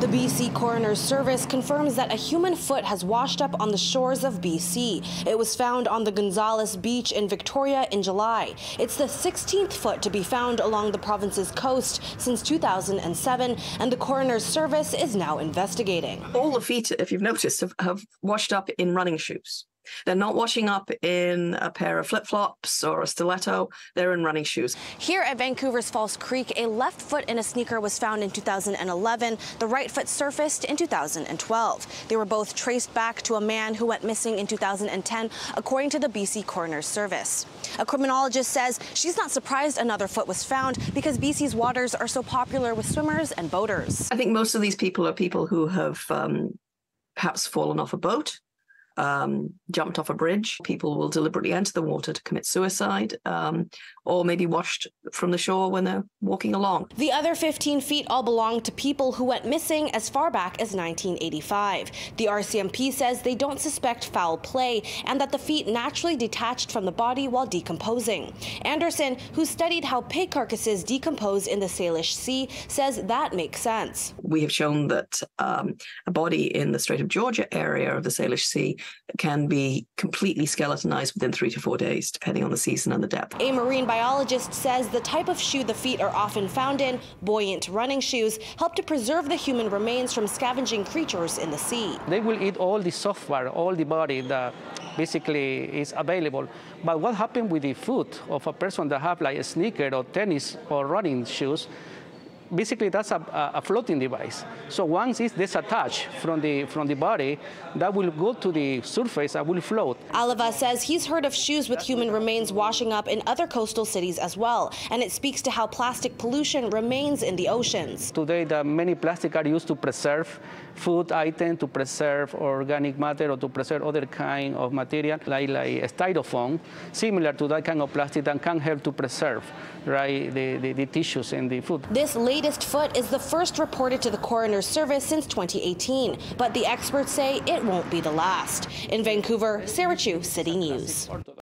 The BC Coroner's Service confirms that a human foot has washed up on the shores of BC. It was found on the Gonzales Beach in Victoria in July. It's the 16th foot to be found along the province's coast since 2007, and the Coroner's Service is now investigating. All the feet, if you've noticed, have, have washed up in running shoes. They're not washing up in a pair of flip flops or a stiletto, they're in running shoes. Here at Vancouver's False Creek, a left foot in a sneaker was found in 2011. The right foot surfaced in 2012. They were both traced back to a man who went missing in 2010, according to the BC Coroner's Service. A criminologist says she's not surprised another foot was found because BC's waters are so popular with swimmers and boaters. I think most of these people are people who have um, perhaps fallen off a boat um, jumped off a bridge. People will deliberately enter the water to commit suicide um, or maybe washed from the shore when they're walking along. The other 15 feet all belong to people who went missing as far back as 1985. The RCMP says they don't suspect foul play and that the feet naturally detached from the body while decomposing. Anderson, who studied how pig carcasses decompose in the Salish Sea, says that makes sense. We have shown that um, a body in the Strait of Georgia area of the Salish Sea can be completely skeletonized within three to four days, depending on the season and the depth. A marine biologist says the type of shoe the feet are often found in, buoyant running shoes, help to preserve the human remains from scavenging creatures in the sea. They will eat all the software, all the body that basically is available. But what happened with the foot of a person that have like a sneaker or tennis or running shoes, basically that's a, a, floating device. So once it's disattached from the, from the body, that will go to the surface and will float. Alava says he's heard of shoes with human remains washing up in other coastal cities as well, and it speaks to how plastic pollution remains in the oceans. Today, the many plastic are used to preserve food items, to preserve organic matter, or to preserve other kind of material, like, like styrofoam, similar to that kind of plastic that can help to preserve right, the, the, the tissues in the food. This latest foot is the first reported to the coroner's service since 2018, but the experts say it won't be the last. In Vancouver, Sarah Chew, City News.